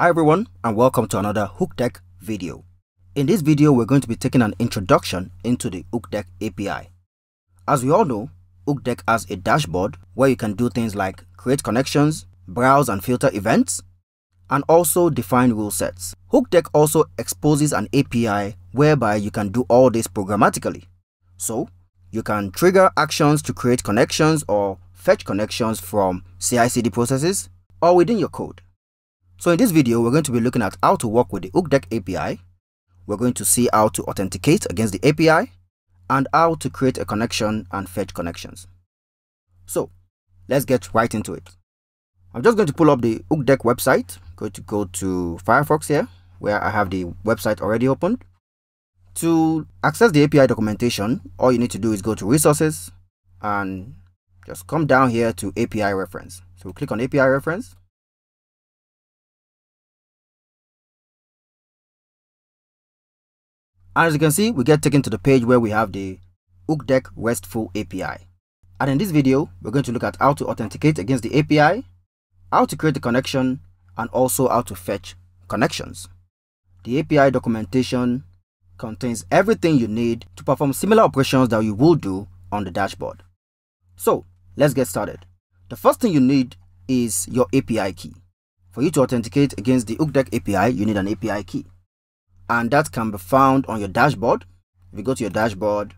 Hi everyone and welcome to another Hookdeck video. In this video we're going to be taking an introduction into the Hookdeck API. As we all know, Hookdeck has a dashboard where you can do things like create connections, browse and filter events, and also define rule sets. Hookdeck also exposes an API whereby you can do all this programmatically. So, you can trigger actions to create connections or fetch connections from CI/CD processes or within your code. So in this video, we're going to be looking at how to work with the Hookdeck API. We're going to see how to authenticate against the API and how to create a connection and fetch connections. So let's get right into it. I'm just going to pull up the Hookdeck website. I'm going to go to Firefox here, where I have the website already opened. To access the API documentation, all you need to do is go to resources and just come down here to API reference. So click on API reference. And as you can see, we get taken to the page where we have the Hookdeck RESTful API. And in this video, we're going to look at how to authenticate against the API, how to create a connection, and also how to fetch connections. The API documentation contains everything you need to perform similar operations that you will do on the dashboard. So let's get started. The first thing you need is your API key. For you to authenticate against the Hookdeck API, you need an API key and that can be found on your dashboard. If you go to your dashboard,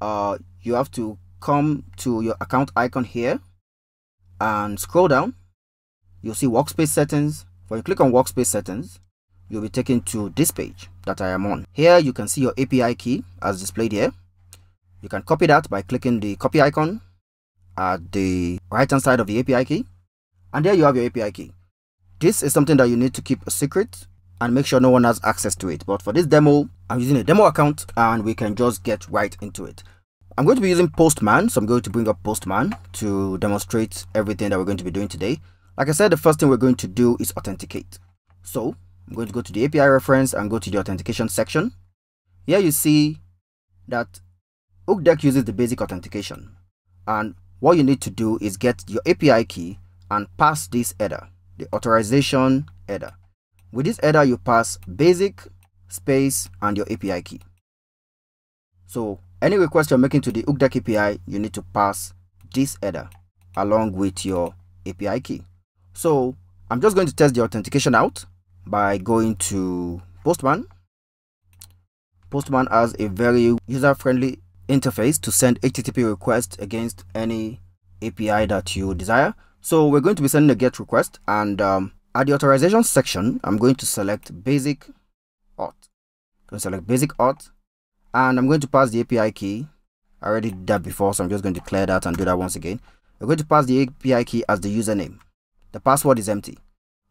uh, you have to come to your account icon here and scroll down. You'll see workspace settings. When you click on workspace settings, you'll be taken to this page that I am on. Here you can see your API key as displayed here. You can copy that by clicking the copy icon at the right hand side of the API key. And there you have your API key. This is something that you need to keep a secret and make sure no one has access to it. But for this demo, I'm using a demo account and we can just get right into it. I'm going to be using Postman, so I'm going to bring up Postman to demonstrate everything that we're going to be doing today. Like I said, the first thing we're going to do is authenticate. So I'm going to go to the API reference and go to the authentication section. Here you see that Hookdeck uses the basic authentication. And what you need to do is get your API key and pass this header, the authorization header. With this header, you pass basic, space, and your API key. So any request you're making to the Hookdeck API, you need to pass this header along with your API key. So I'm just going to test the authentication out by going to Postman. Postman has a very user-friendly interface to send HTTP requests against any API that you desire. So we're going to be sending a GET request and um, at the authorization section, I'm going to select basic auth. I'm going to select basic auth and I'm going to pass the API key. I already did that before, so I'm just going to clear that and do that once again. We're going to pass the API key as the username. The password is empty.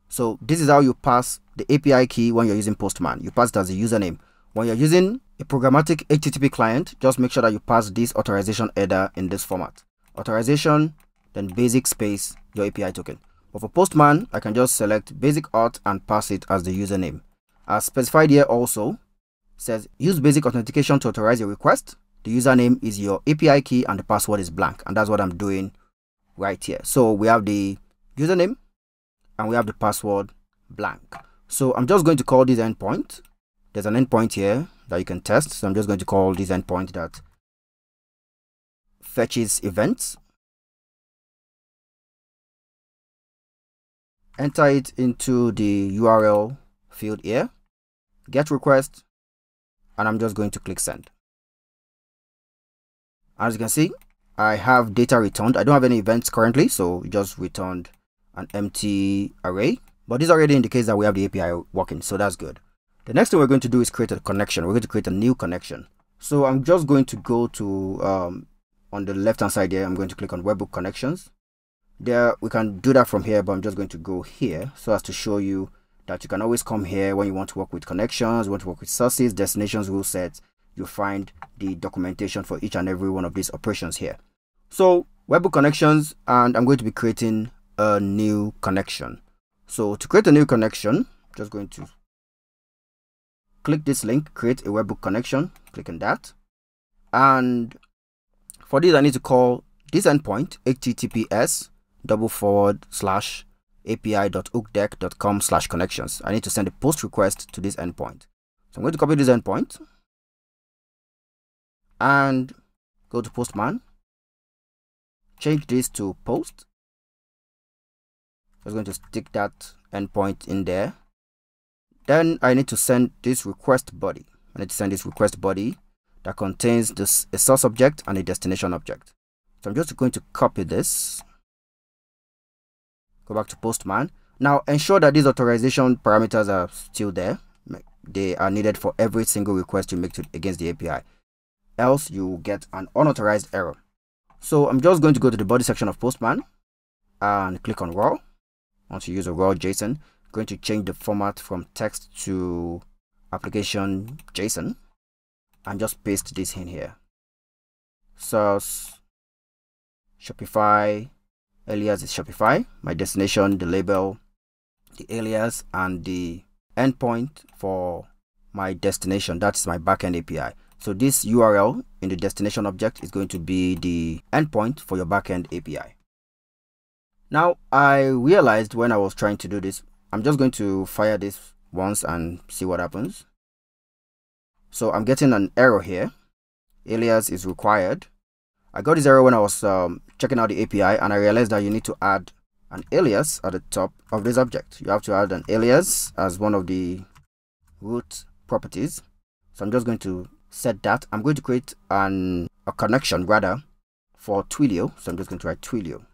So this is how you pass the API key when you're using Postman. You pass it as a username. When you're using a programmatic HTTP client, just make sure that you pass this authorization header in this format. Authorization, then basic space, your API token. But for Postman, I can just select basic auth and pass it as the username. As specified here also, says use basic authentication to authorize your request. The username is your API key and the password is blank. And that's what I'm doing right here. So we have the username and we have the password blank. So I'm just going to call this endpoint. There's an endpoint here that you can test. So I'm just going to call this endpoint that fetches events enter it into the URL field here, get request, and I'm just going to click send. As you can see, I have data returned. I don't have any events currently, so just returned an empty array. But this already indicates that we have the API working, so that's good. The next thing we're going to do is create a connection. We're going to create a new connection. So I'm just going to go to, um, on the left hand side here, I'm going to click on webhook connections there we can do that from here but i'm just going to go here so as to show you that you can always come here when you want to work with connections you want to work with sources destinations rule sets. You find the documentation for each and every one of these operations here. So webhook connections and i'm going to be creating a new connection. So to create a new connection I'm just going to click this link create a webhook connection click on that. And for this i need to call this endpoint https double forward slash api.hookdeck.com slash connections. I need to send a post request to this endpoint. So I'm going to copy this endpoint and go to Postman. Change this to post. I'm going to stick that endpoint in there. Then I need to send this request body. I need to send this request body that contains this a source object and a destination object. So I'm just going to copy this. Go back to Postman. Now ensure that these authorization parameters are still there. They are needed for every single request you make to, against the API. Else you will get an unauthorized error. So I'm just going to go to the body section of Postman and click on raw. Once you use a raw JSON, I'm going to change the format from text to application JSON and just paste this in here. Source, Shopify, alias is Shopify, my destination, the label, the alias, and the endpoint for my destination. That's my backend API. So this URL in the destination object is going to be the endpoint for your backend API. Now, I realized when I was trying to do this, I'm just going to fire this once and see what happens. So I'm getting an error here. Alias is required. I got this error when I was um, checking out the API and I realized that you need to add an alias at the top of this object. You have to add an alias as one of the root properties. So I'm just going to set that. I'm going to create an a connection rather for Twilio. So I'm just going to write Twilio.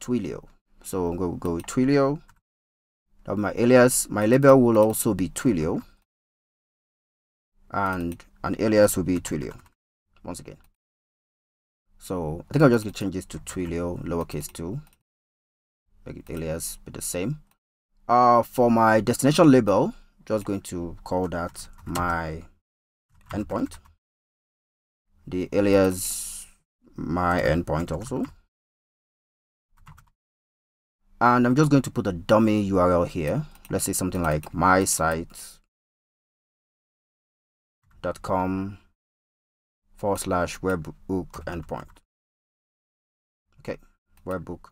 Twilio. So I'm going to go with Twilio. My alias. My label will also be Twilio. And an alias will be Twilio. Once again. So I think I'll just change this to Twilio lowercase 2. Make it alias be the same. Uh, for my destination label, just going to call that my endpoint. The alias my endpoint also. And I'm just going to put a dummy URL here. Let's say something like my site.com forward slash webhook endpoint. Okay, webhook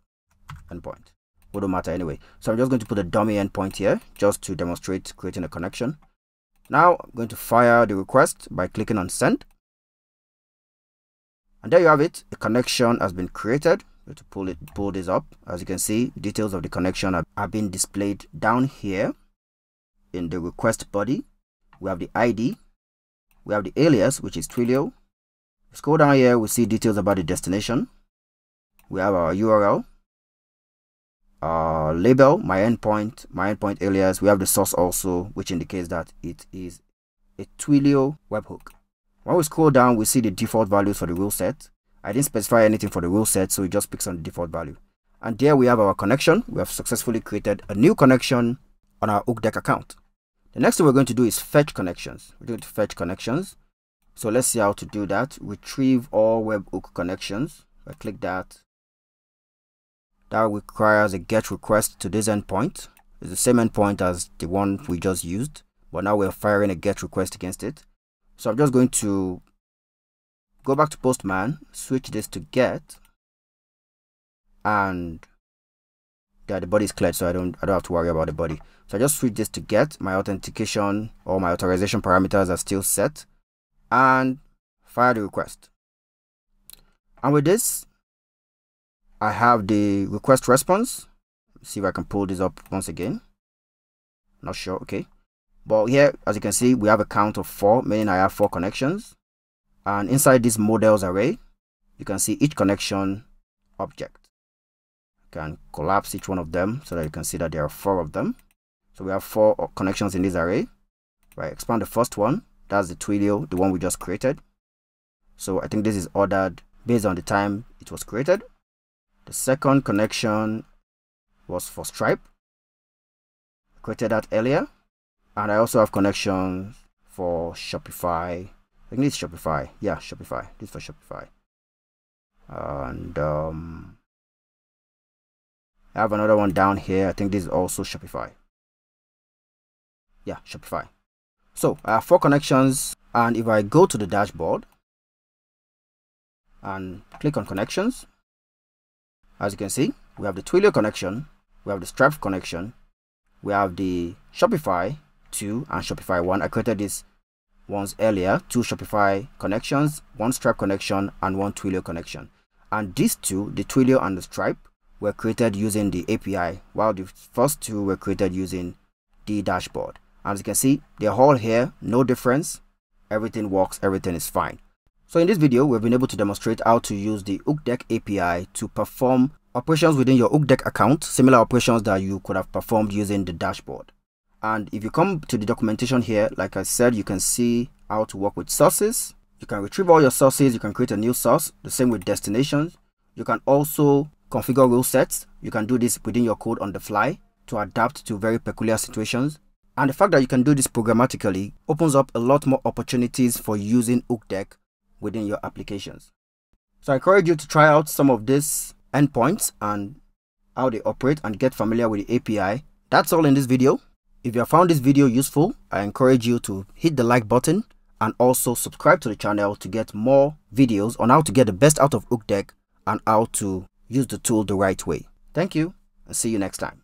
endpoint. Wouldn't matter anyway. So I'm just going to put a dummy endpoint here just to demonstrate creating a connection. Now I'm going to fire the request by clicking on send. And there you have it. A connection has been created. To pull it, pull this up. As you can see, details of the connection are, are being displayed down here in the request body. We have the ID. We have the alias, which is Twilio. Scroll down here, we see details about the destination. We have our URL, our label, my endpoint, my endpoint alias. We have the source also, which indicates that it is a Twilio webhook. When we scroll down, we see the default values for the rule set. I didn't specify anything for the rule set, so it just picks on the default value. And there we have our connection. We have successfully created a new connection on our Hookdeck account. The next thing we're going to do is fetch connections. We're going to fetch connections. So let's see how to do that. Retrieve all webhook connections. I click that. That requires a GET request to this endpoint. It's the same endpoint as the one we just used, but now we're firing a GET request against it. So I'm just going to go back to Postman, switch this to GET, and yeah, the body is cleared, so I don't I don't have to worry about the body. So I just switch this to GET. My authentication or my authorization parameters are still set and fire the request. And with this, I have the request response. Let's see if I can pull this up once again. Not sure, okay. But here, as you can see, we have a count of four, meaning I have four connections. And inside this models array, you can see each connection object. You can collapse each one of them so that you can see that there are four of them. So we have four connections in this array. Right, expand the first one that's the Twilio, the one we just created. So I think this is ordered based on the time it was created. The second connection was for Stripe. I created that earlier. And I also have connections for Shopify. I think it's Shopify. Yeah, Shopify. This for Shopify. And um, I have another one down here. I think this is also Shopify. Yeah, Shopify. So I have four connections and if I go to the dashboard and click on connections, as you can see, we have the Twilio connection we have the Stripe connection, we have the Shopify 2 and Shopify 1. I created this once earlier, two Shopify connections, one Stripe connection and one Twilio connection. And these two, the Twilio and the Stripe, were created using the API, while the first two were created using the dashboard. As you can see, they're all here, no difference. Everything works, everything is fine. So in this video, we've been able to demonstrate how to use the Hookdeck API to perform operations within your Hookdeck account, similar operations that you could have performed using the dashboard. And if you come to the documentation here, like I said, you can see how to work with sources. You can retrieve all your sources. You can create a new source. The same with destinations. You can also configure rule sets. You can do this within your code on the fly to adapt to very peculiar situations. And the fact that you can do this programmatically opens up a lot more opportunities for using Hookdeck within your applications. So I encourage you to try out some of these endpoints and how they operate and get familiar with the API. That's all in this video. If you have found this video useful, I encourage you to hit the like button and also subscribe to the channel to get more videos on how to get the best out of Hookdeck and how to use the tool the right way. Thank you and see you next time.